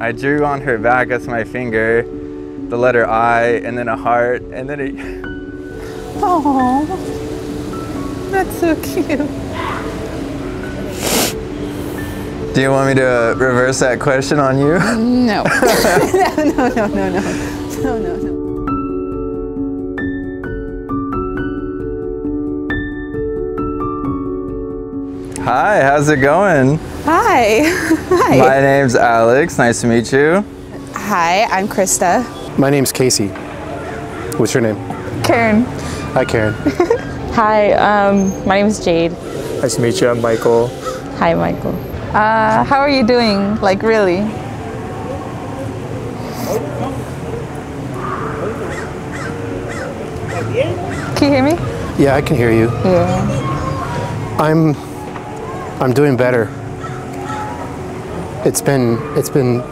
I drew on her back as my finger the letter I and then a heart and then it Oh, that's so cute. Do you want me to reverse that question on you? No. no, no, no, no, no. No, no, Hi, how's it going? Hi. Hi. My name's Alex. Nice to meet you. Hi, I'm Krista. My name's Casey. What's your name? Karen. Hi, Karen. Hi, um, my name is Jade. Nice to meet you. I'm Michael. Hi, Michael. Uh, how are you doing? Like, really? Can you hear me? Yeah, I can hear you. Yeah. I'm I'm doing better. It's been it's been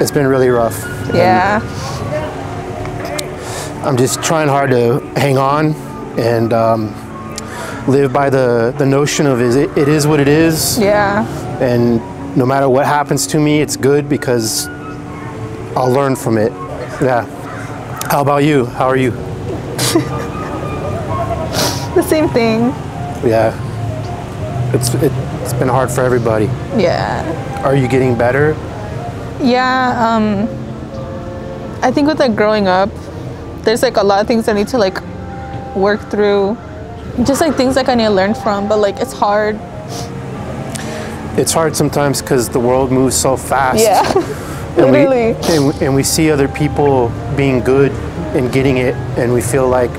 it's been really rough. Yeah. I'm just trying hard to hang on and um, live by the the notion of is it, it is what it is, Yeah. and no matter what happens to me, it's good because I'll learn from it. Yeah. How about you? How are you? The same thing. Yeah. It's it, it's been hard for everybody. Yeah. Are you getting better? Yeah. Um, I think with like growing up, there's like a lot of things I need to like work through. Just like things like I need to learn from, but like it's hard. It's hard sometimes because the world moves so fast. Yeah. And we, and, and we see other people being good and getting it, and we feel like,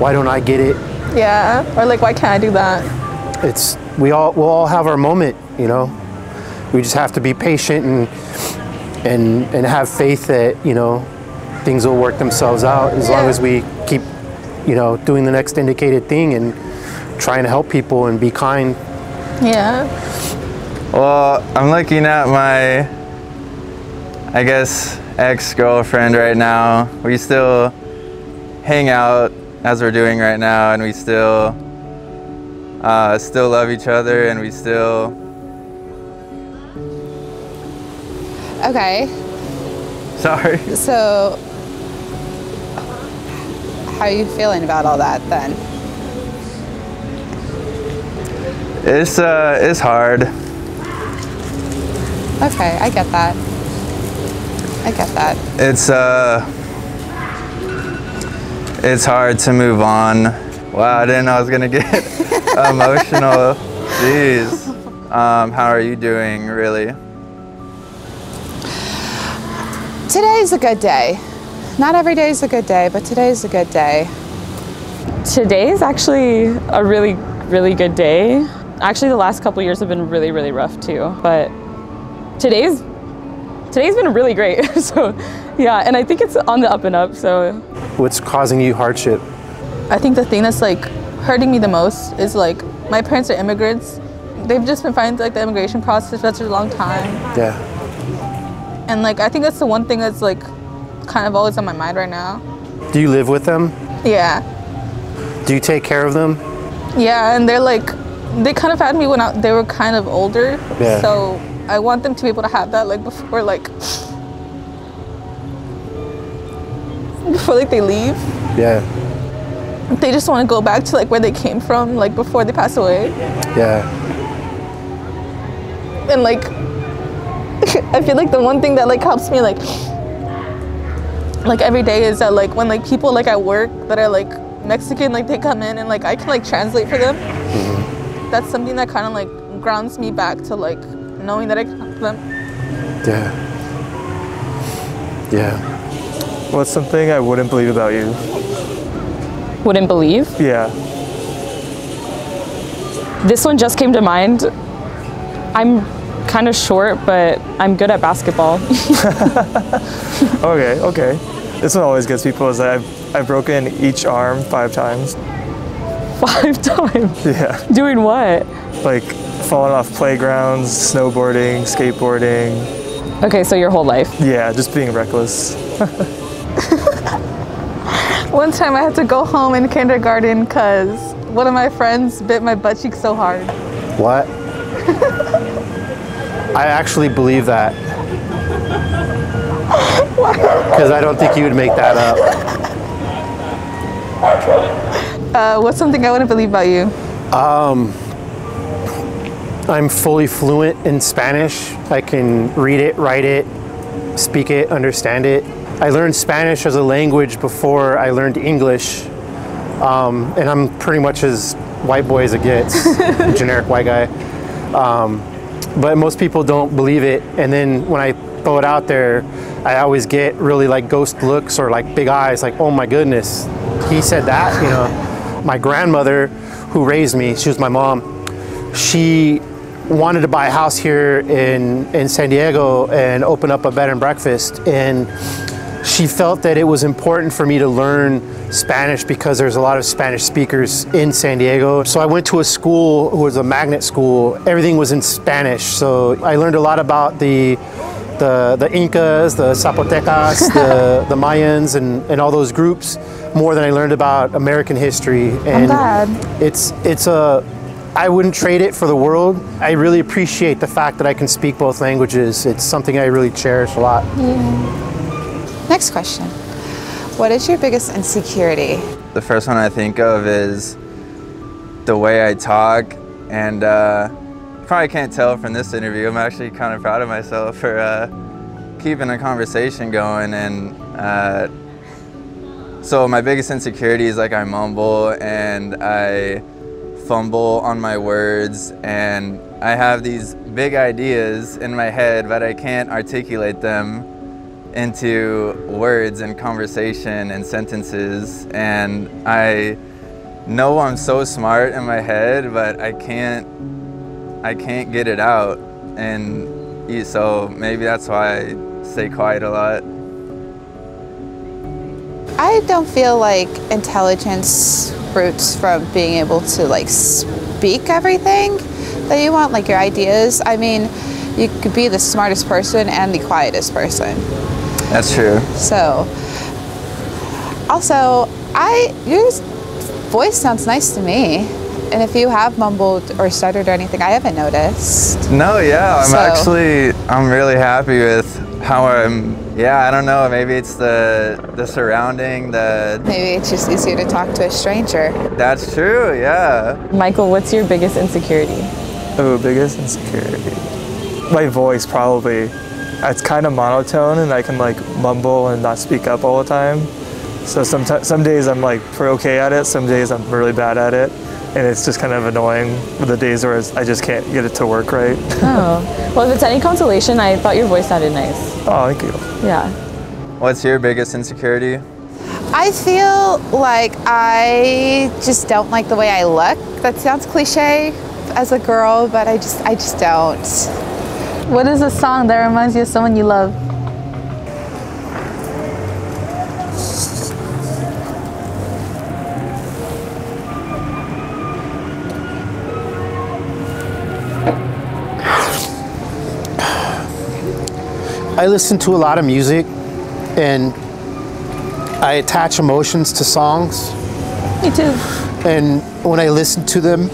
why don't I get it? Yeah. Or like, why can't I do that? It's we all we'll all have our moment, you know. We just have to be patient and and and have faith that you know things will work themselves out as long as we keep you know doing the next indicated thing and trying to help people and be kind. Yeah. Well, I'm looking at my, I guess, ex girlfriend right now. We still hang out as we're doing right now, and we still, uh, still love each other, and we still. Okay. Sorry. So, how are you feeling about all that then? It's uh, it's hard. Okay, I get that. I get that. It's uh, it's hard to move on. Wow, I didn't know I was gonna get emotional. Jeez. Um, how are you doing, really? Today's a good day. Not every day is a good day, but today's a good day. Today's actually a really, really good day. Actually, the last couple years have been really, really rough too. But today's today's been really great. so, yeah, and I think it's on the up and up. So, What's causing you hardship? I think the thing that's like hurting me the most is like my parents are immigrants. They've just been fighting like the immigration process for such a long time. Yeah. And like I think that's the one thing that's like kind of always on my mind right now. Do you live with them? Yeah. Do you take care of them? Yeah, and they're like they kind of had me when I, they were kind of older. Yeah. So I want them to be able to have that like before like before like they leave. Yeah. They just want to go back to like where they came from like before they pass away. Yeah. And like I feel like the one thing that like helps me like like every day is that like when like people like at work that are like Mexican like they come in and like I can like translate for them. Mhm. That's something that kind of like grounds me back to like knowing that I can help them. Yeah. Yeah. What's something I wouldn't believe about you? Wouldn't believe. Yeah. This one just came to mind. I'm kind of short, but I'm good at basketball. Okay, okay. This one always gets people is that I've, I've broken each arm five times. Five times. Yeah. Doing what? Like falling off playgrounds, snowboarding, skateboarding. Okay, so your whole life. Yeah, just being reckless. One time I had to go home in kindergarten because one of my friends bit my butt cheek so hard. What? I actually believe that. Because I don't think you would make that up. Uh, what's something I wouldn't believe about you? Um, I'm fully fluent in Spanish. I can read it, write it, speak it, understand it. I learned Spanish as a language before I learned English. Um, and I'm pretty much as white boy as it gets, generic white guy. Um, but most people don't believe it. And then when I throw it out there, I always get really like ghost looks or like big eyes, like, oh my goodness, he said that, you know. My grandmother, who raised me, she was my mom, she wanted to buy a house here in, in San Diego and open up a bed and breakfast. And she felt that it was important for me to learn Spanish because there's a lot of Spanish speakers in San Diego. So I went to a school who was a magnet school. Everything was in Spanish. So I learned a lot about the the, the Incas, the Zapotecas, the, the Mayans, and, and all those groups more than I learned about American history. And glad. it's it's a I wouldn't trade it for the world. I really appreciate the fact that I can speak both languages. It's something I really cherish a lot. Next question. What is your biggest insecurity? The first one I think of is the way I talk, and uh, you probably can't tell from this interview. I'm actually kind of proud of myself for uh, keeping a conversation going. And uh, so my biggest insecurity is like I mumble and I fumble on my words, and I have these big ideas in my head, but I can't articulate them into words and conversation and sentences and I know I'm so smart in my head but I can't I can't get it out and so maybe that's why I stay quiet a lot. I don't feel like intelligence roots from being able to like speak everything that you want, like your ideas. I mean, you could be the smartest person and the quietest person. That's true. So, also, I your voice sounds nice to me. And if you have mumbled or stuttered or anything, I haven't noticed. No, yeah, I'm So- actually I'm really happy with how I'm yeah, I don't know, maybe it's the the surrounding, the Maybe it's just easier to talk to a stranger. that's true, yeah. Michael, what's your biggest insecurity? Oh, biggest insecurity. My voice probably. It's kind of monotone, and I can like mumble and not speak up all the time. So some some days I'm like pretty okay at it. Some days I'm really bad at it, and it's just kind of annoying. With the days where it's, I just can't get it to work right. Oh, well, if it's any consolation, I thought your voice sounded nice. oh, thank you. Yeah. What's your biggest insecurity? I feel like I just don't like the way I look. That sounds cliche as a girl, but I just I just don't. What is a song that reminds you of someone you love? I listen to a lot of music and I attach emotions to songs. Me too. And when I listen to them,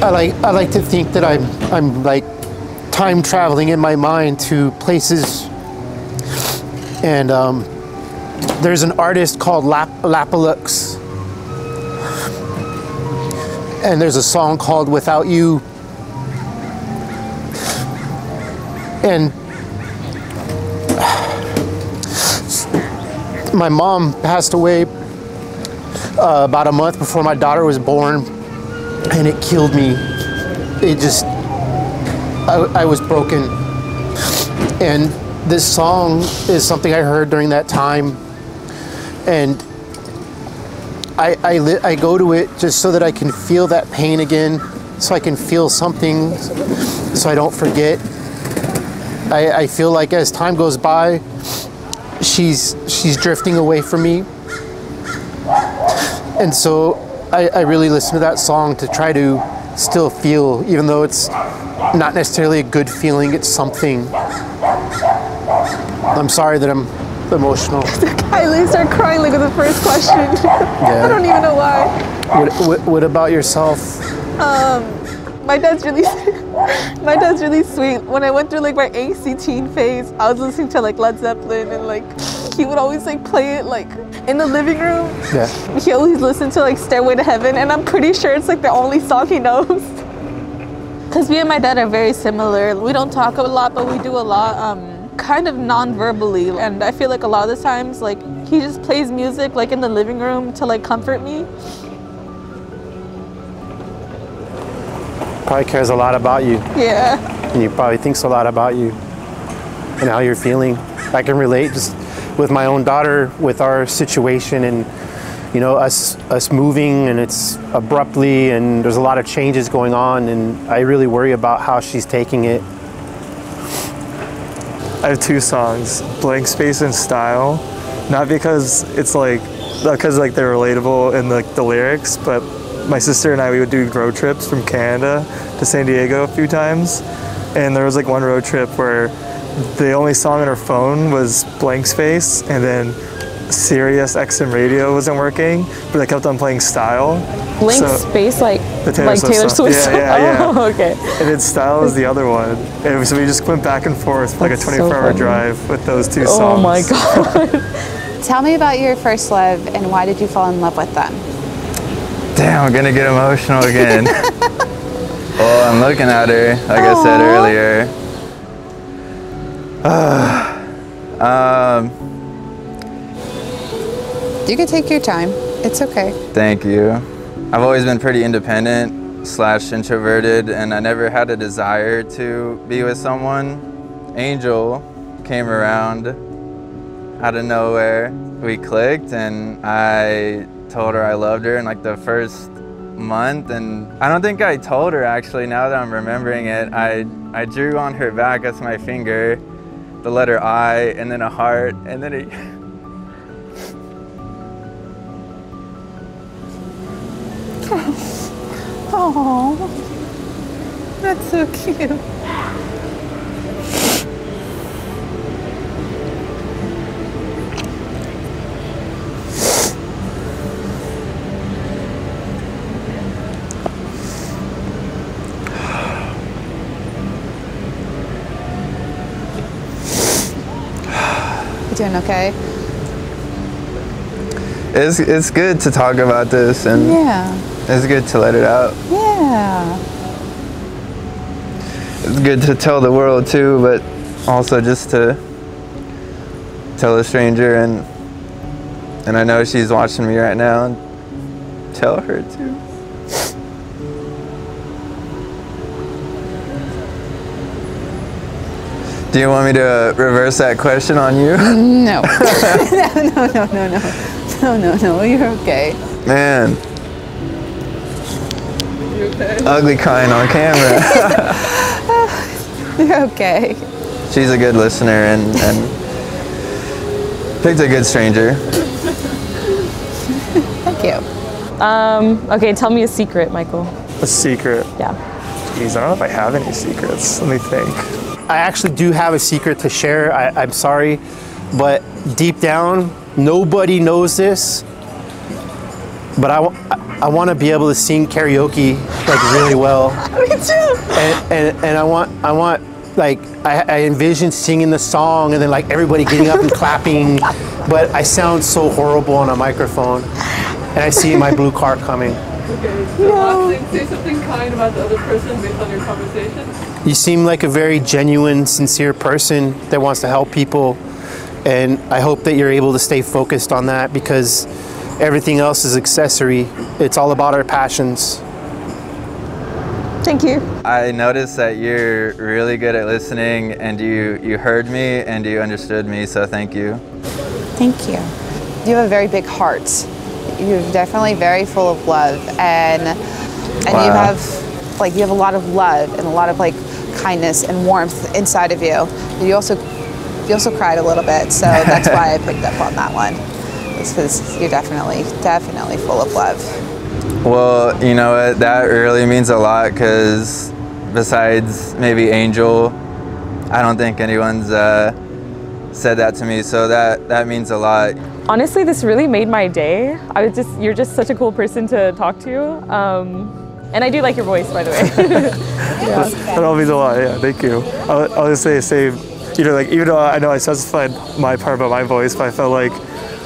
I, like I like to think that I'm I'm like time traveling in my mind to places. And um, there's an artist called Lap, Lapalux, and there's a song called "Without You." And my mom passed away uh, about a month before my daughter was born, and it killed me. It just, I, I was broken. And this song is something I heard during that time, and I, I, I go to it just so that I can feel that pain again, so I can feel something, so I don't forget. I, I feel like as time goes by, she's she's drifting away from me, and so I, I really listen to that song to try to still feel, even though it's not necessarily a good feeling. It's something. I'm sorry that I'm emotional. I started crying like with the first question. I don't even know why. What, what, what about yourself? Um, my dad's really. My dad's really sweet. When I went through like my angsty teen phase, I was listening to like Led Zeppelin and like he would always like play it like in the living room. Yeah. He always listened to like Stairway to Heaven and I'm pretty sure it's like the only song he knows. Cause me and my dad are very similar. We don't talk a lot, but we do a lot um kind of non-verbally and I feel like a lot of the times like he just plays music like in the living room to like comfort me. Probably cares a lot about you, Yeah. and he probably thinks a lot about you and how you're feeling. I can relate just with my own daughter, with our situation, and you know us us moving, and it's abruptly, and there's a lot of changes going on, and I really worry about how she's taking it. I have two songs, Blank Space and Style. Not because it's like, because like they're relatable in like the lyrics, but my sister and I we would do road trips from Canada to San Diego a few times, and there was like one road trip where the only song on her phone was Blank Space, and then Sirius XM radio wasn't working, but they kept on playing Style. Blank So- space like The Taylor like Swift Taylor song. Swift. Yeah, yeah, yeah. Oh, okay. And then Style is the other one. And so we just went back and forth like a That's so 24 hour funny. drive with those two songs. Oh my god. Tell me about your first love and why did you fall in love with them? Damn, I'm gonna get emotional again. well, I'm looking at her, like I said earlier. Um, You can take your time. It's okay. thank you. I've always been pretty independent slash introverted, and I never had a desire to be with someone. Angel came around out of nowhere. We clicked, and I told her I loved her in like the first month and I don't think I told her actually now that I'm remembering it I I drew on her back as my finger the letter I and then a heart and then a. Oh, that's so cute. Doing okay? it's it's good to talk about this and Yeah. it's good to let it out Yeah. it's good to tell the world too but also just to tell a stranger and and I know she's watching me right now and tell her too Do you want me to reverse that question on you? No. no, no, no, no, no. No, no, no. You're okay. Man. You're okay? Ugly crying on camera. You're okay. She's a good listener and, and picked a good stranger. Thank you. Um, okay, tell me a secret, Michael. A secret. Yeah. Jeez, I don't know if I have any secrets. Let me think. I actually do have a secret to share. I, I'm sorry, but deep down, nobody knows this. But I, I want to be able to sing karaoke like really well. Me too. and, and, and I want I want like I, I envision singing the song and then like everybody getting up and clapping, but I sound so horrible on a microphone, and I see my blue car coming. Last thing, say something kind about the other person based on your conversation. You seem like a very genuine, sincere person that wants to help people, and I hope that you're able to stay focused on that because everything else is accessory. It's all about our passions. Thank you. I noticed that you're really good at listening and you, you heard me and you understood me, so thank you. Thank you. You have a very big heart. You're definitely very full of love and and you have like you have a lot of love and a lot of like kindness and warmth inside of you. You also you also cried a little bit, so that's why I picked up on that one. Because you're definitely definitely full of love. Well, you know what? That really means a lot because besides maybe Angel, I don't think anyone's uh, said that to me. So that, that means a lot. Honestly, this really made my day. I was just, you're just such a cool person to talk to. Um, And I do like your voice, by the way. That all means a lot. Yeah, thank you. I'll, I'll just say same. You know, like even though I know I specified my part about my voice, but I felt like,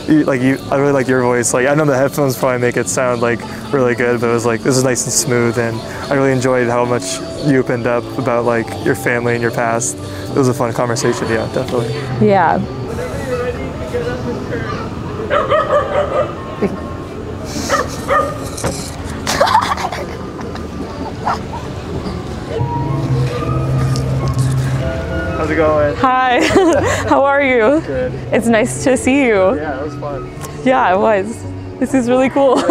you, like you, I really like your voice. Like I know the headphones probably make it sound like really good, but it was like this is nice and smooth, and I really enjoyed how much you opened up about like your family and your past. It was a fun conversation. Yeah, definitely. yeah. It going? Hi. How are you? Good. It's nice to see you. Yeah, it was fun. Yeah, it was. This is really cool.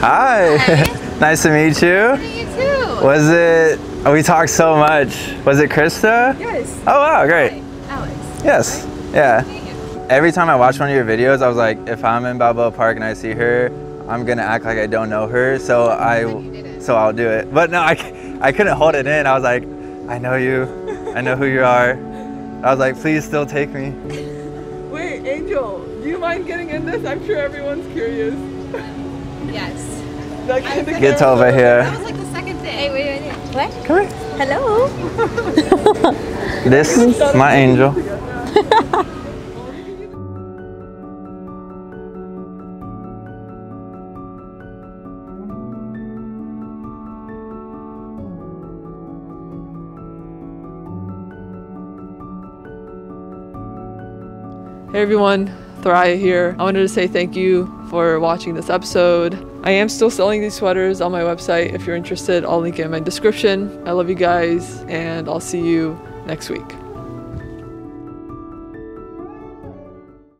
Hi. Hi. nice to meet you. You too. Was it? Oh, we talked so much. Was it Krista? Yes. Oh wow, great. Alex. Yes. Yeah. Every time I watch one of your videos, I was like, if I'm in Balboa Park and I see her, I'm gonna act like I don't know her. So I, so I'll do it. But no, I, c- I couldn't hold it in. I was like, I know you. I know who you are. I was like, please still take me. Wait, Angel, do you mind getting in this? I'm sure everyone's curious. Yes. Like, the Get camera- over here. That was like the second thing. Hey, wait, wait, wait. What? Come here. Hello. This, is my angel. Everyone, Thoraya here. I wanted to say thank you for watching this episode. I am still selling these sweaters on my website. If you're interested, I'll link it in my description. I love you guys, and I'll see you next week.